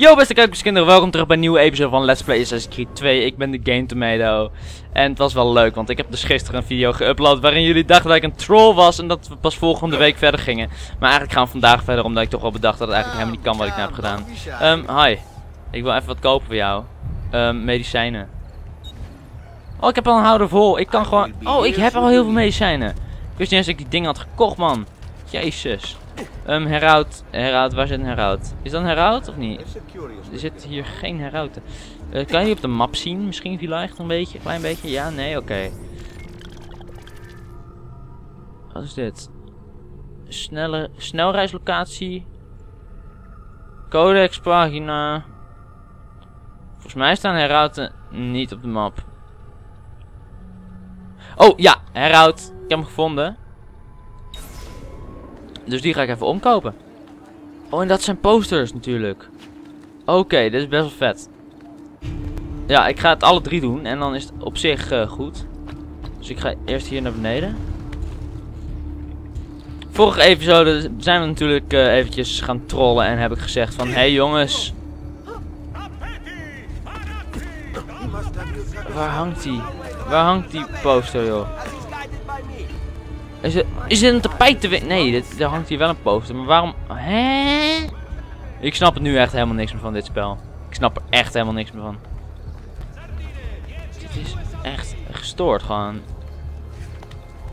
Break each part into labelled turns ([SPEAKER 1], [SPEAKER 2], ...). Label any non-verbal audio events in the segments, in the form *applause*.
[SPEAKER 1] Yo beste kijkerskinderen, welkom terug bij een nieuwe episode van Let's Play Assassin's Creed 2. Ik ben de Game Tomato. En het was wel leuk, want ik heb dus gisteren een video geüpload waarin jullie dachten dat ik een troll was en dat we pas volgende week verder gingen. Maar eigenlijk gaan we vandaag verder, omdat ik toch wel bedacht dat het eigenlijk helemaal niet kan wat ik nou heb gedaan. Ehm, hi. Ik wil even wat kopen voor jou. Ehm, medicijnen. Oh, ik heb al een houder vol. Ik kan gewoon... Oh, ik heb al heel veel medicijnen. Ik wist niet eens dat ik die dingen had gekocht, man. Jezus. Um, heraut, heraut, waar zit een heraut? Is dat een heraut of niet? Er zit hier geen herauten. Uh, kan je op de map zien? Misschien vielleicht een beetje, een klein beetje? Ja, nee, oké. Wat is dit? Snelle, snelreislocatie. Codex pagina. Volgens mij staan herauten niet op de map. Oh, ja, heraut. Ik heb hem gevonden. Dus die ga ik even omkopen. Oh, en dat zijn posters natuurlijk. Oké, dit is best wel vet. Ja, ik ga het alle drie doen. En dan is het op zich uh, goed. Dus ik ga eerst hier naar beneden. Vorige episode zijn we natuurlijk uh, eventjes gaan trollen. En heb ik gezegd van... Hé hey, jongens. Waar hangt die? Waar hangt die poster joh? Is, het, is een tapijt te winnen? Nee, dit, er hangt hier wel een poster. Maar waarom... Hè? Ik snap het nu echt helemaal niks meer van dit spel. Ik snap er echt helemaal niks meer van. Dit is echt gestoord gewoon.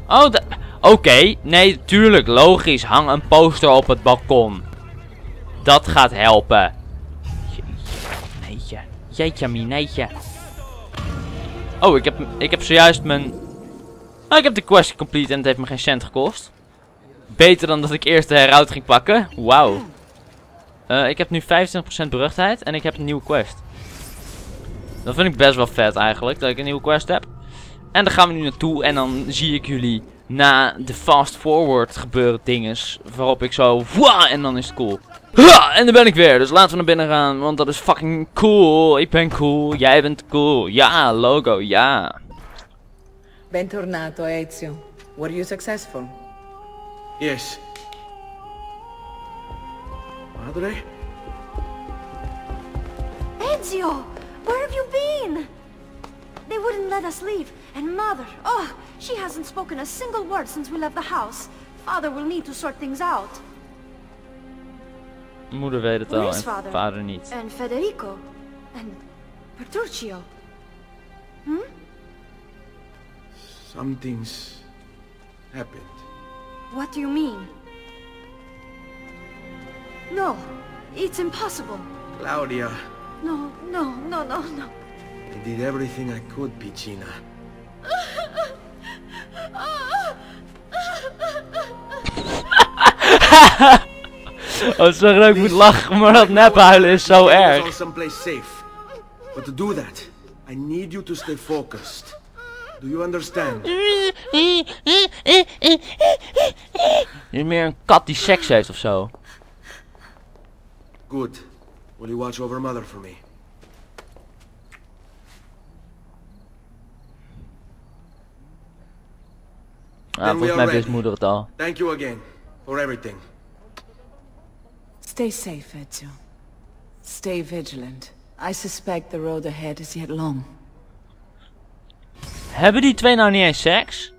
[SPEAKER 1] Oh, oké. Nee, tuurlijk. Logisch. Hang een poster op het balkon. Dat gaat helpen. Jeetje. Jeetje, mineetje. Oh, ik heb, ik heb zojuist mijn nou, ik heb de quest complete en het heeft me geen cent gekost. Beter dan dat ik eerst de heraut ging pakken. Wauw. Uh, ik heb nu 25% beruchtheid en ik heb een nieuwe quest. Dat vind ik best wel vet eigenlijk, dat ik een nieuwe quest heb. En daar gaan we nu naartoe en dan zie ik jullie na de fast forward gebeuren dinges. Waarop ik zo, Wah! en dan is het cool. Ha! En dan ben ik weer, dus laten we naar binnen gaan, want dat is fucking cool. Ik ben cool, jij bent cool. Ja, logo, ja.
[SPEAKER 2] Bentornato, Ezio. Were you successful?
[SPEAKER 3] Yes. Madre?
[SPEAKER 4] Ezio! Where have you been? They wouldn't let us leave. And Mother, oh, she hasn't spoken a single word since we left the house. Father will need to sort things out.
[SPEAKER 1] Moeder weet het al en vader? vader niet.
[SPEAKER 4] En Federico. And Petruccio.
[SPEAKER 3] Something's happened.
[SPEAKER 4] What do you mean? No, it's impossible.
[SPEAKER 3] Claudia.
[SPEAKER 4] No, no, no, no, no.
[SPEAKER 3] I did everything I could, Piccina.
[SPEAKER 1] oh, *laughs* sorry dat ik moet lachen, maar dat nephuilen is zo erg.
[SPEAKER 3] Someplace safe. But to do that, I need you to stay focused. Do you understand?
[SPEAKER 1] Je is meer een kat die seks heeft of zo.
[SPEAKER 3] Good. Will you watch over mother for me?
[SPEAKER 1] Ah, volgens mij wist moeder het al.
[SPEAKER 3] Thank you again for everything.
[SPEAKER 2] Stay safe, Ezio. Stay vigilant. I suspect the road ahead is yet long.
[SPEAKER 1] Hebben die twee nou niet eens seks?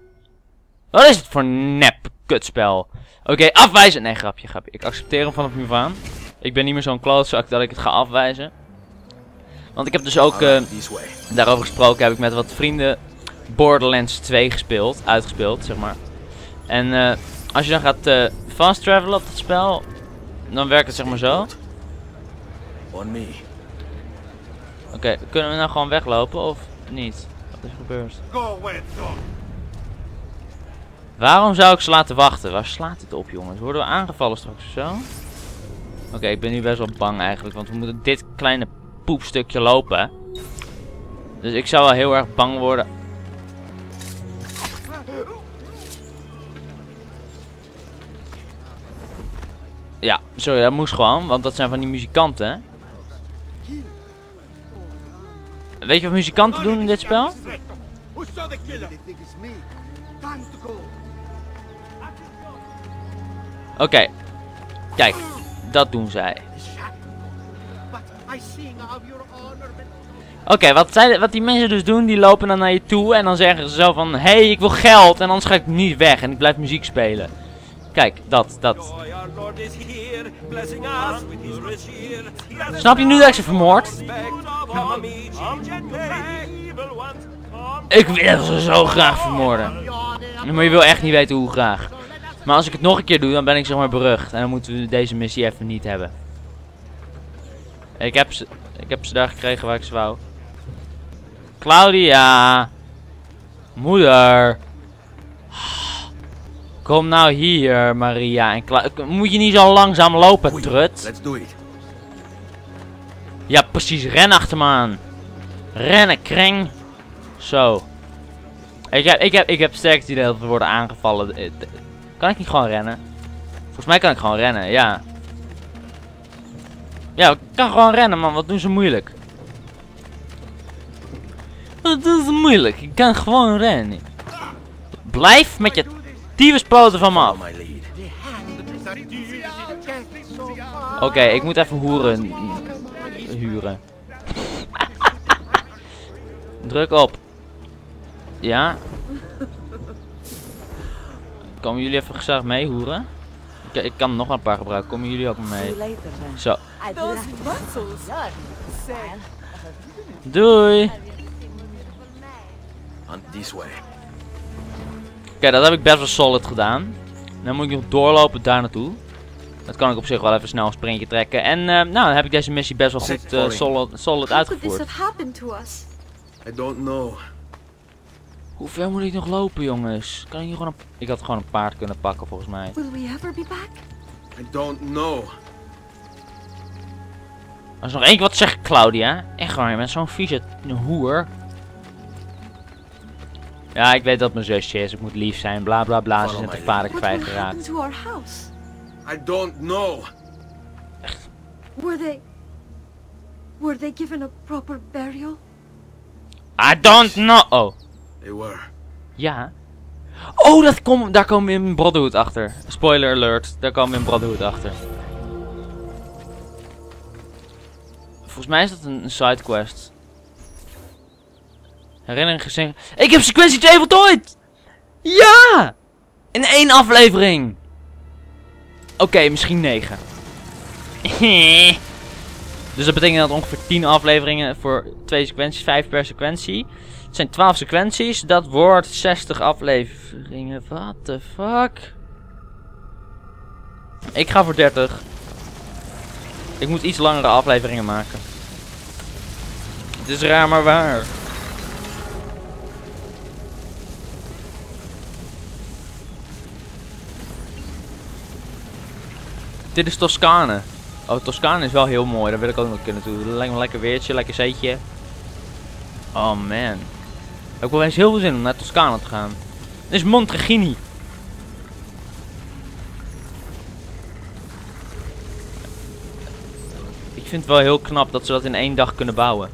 [SPEAKER 1] Wat is het voor nep kutspel? Oké, afwijzen. Nee, grapje, grapje. Ik accepteer hem vanaf nu aan. Ik ben niet meer zo'n klootzak dat ik het ga afwijzen. Want ik heb dus ook, uh, daarover gesproken, heb ik met wat vrienden Borderlands 2 gespeeld, uitgespeeld, zeg maar. En uh, als je dan gaat uh, fast travelen op het spel, dan werkt het zeg maar zo. Oké, okay, kunnen we nou gewoon weglopen of niet? Wat is gebeurd? Waarom zou ik ze laten wachten? Waar slaat dit op, jongens? Worden we aangevallen straks of zo? Oké, ik ben nu best wel bang eigenlijk. Want we moeten dit kleine poepstukje lopen. Dus ik zou wel heel erg bang worden. Ja, sorry, dat moest gewoon. Want dat zijn van die muzikanten. Weet je wat muzikanten doen in dit spel? Oké. Kijk, dat doen zij. Oké, wat, wat die mensen dus doen, die lopen dan naar je toe en dan zeggen ze zo van... Hé, hey, ik wil geld en anders ga ik niet weg en ik blijf muziek spelen. Kijk, dat, dat. Snap je nu dat ik ze vermoord? Ik wil ze zo graag vermoorden. Maar je wil echt niet weten hoe graag. Maar als ik het nog een keer doe, dan ben ik zeg maar berucht. En dan moeten we deze missie even niet hebben. Ik heb ze, ik heb ze daar gekregen waar ik ze wou. Claudia. Moeder. Kom nou hier, Maria. En Cla- Moet je niet zo langzaam lopen, trut?
[SPEAKER 3] Let's do it.
[SPEAKER 1] Ja, precies. Ren achter me aan. Rennen, kring. Zo. Ik heb, ik heb, ik heb sterk het idee dat we worden aangevallen. Eh, Kan ik niet gewoon rennen? Volgens mij kan ik gewoon rennen, ja. Ja, ik kan gewoon rennen, man. Wat doen ze moeilijk? Wat doen ze moeilijk? Ik kan gewoon rennen. Blijf met je tyfuspoten van me af.
[SPEAKER 5] Far.
[SPEAKER 1] Oké, ik moet even hoeren huren. *laughs* Druk op. Ja. Komen jullie even gezellig mee hoeren? Ik, ik kan nog een paar gebruiken. Komen jullie ook mee? Zo. Doei.
[SPEAKER 3] On this way.
[SPEAKER 1] Oké, dat heb ik best wel solid gedaan. Dan moet ik nog doorlopen daar naartoe. Dat kan ik op zich wel even snel een sprintje trekken. En eh, nou, dan heb ik deze missie best wel goed eh, solid, solid uitgevoerd.
[SPEAKER 4] have happened to us?
[SPEAKER 3] I don't know.
[SPEAKER 1] Hoe ver moet ik nog lopen, jongens? Kan ik hier gewoon een... Ik had gewoon een paard kunnen pakken, volgens mij.
[SPEAKER 4] Will we ever be back?
[SPEAKER 3] I don't know.
[SPEAKER 1] Als nog één keer wat zegt Claudia. Echt waar, je bent zo'n vieze hoer. Ja, ik weet dat mijn zusje is. Ik moet lief zijn. Bla bla bla. Ze zijn te
[SPEAKER 4] happen
[SPEAKER 1] kwijtgeraakt.
[SPEAKER 4] to our house?
[SPEAKER 3] I don't know.
[SPEAKER 4] Were they... Were they given a proper burial?
[SPEAKER 1] I don't know. Oh.
[SPEAKER 3] They were.
[SPEAKER 1] Ja. Oh, dat kom, daar komen we in Brotherhood achter. Spoiler alert. Daar komen we in Brotherhood achter. Volgens mij is dat een, een sidequest. Herinnering gezien. Ik heb sequentie 2 voltooid! Ja! In één aflevering! Oké, misschien 9. *laughs* dus dat betekent dat ongeveer 10 afleveringen voor twee sequenties, 5 per sequentie. Het zijn 12 sequenties, dat wordt 60 afleveringen. What the fuck? Ik ga voor 30. Ik moet iets langere afleveringen maken. Het is raar maar waar. Dit is Toscane. Oh, Toscane is wel heel mooi. Daar wil ik ook nog kunnen doen. Lijkt me een lekker weertje, lekker zeetje. Oh man. Ik heb wel eens heel veel zin om naar Toscane te gaan. Dit is Montrechini. Ik vind het wel heel knap dat ze dat in één dag kunnen bouwen.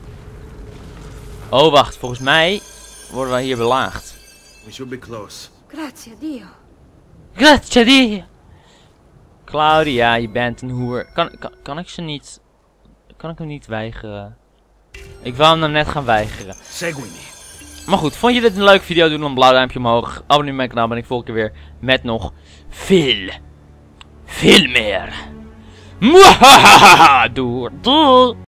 [SPEAKER 1] Oh wacht, volgens mij worden wij hier belaagd.
[SPEAKER 3] We should be close.
[SPEAKER 4] Grazie a Dio.
[SPEAKER 1] Grazie Dio. Claudia, je bent een hoer. Kan, kan, kan ik ze niet... Kan ik hem niet weigeren? Ik wou hem nou net gaan weigeren. Maar goed, vond je dit een leuke video? Doe dan een blauw duimpje omhoog. Abonneer op mijn kanaal. Ben ik volgende keer weer met nog veel, veel meer. Doei. Doei.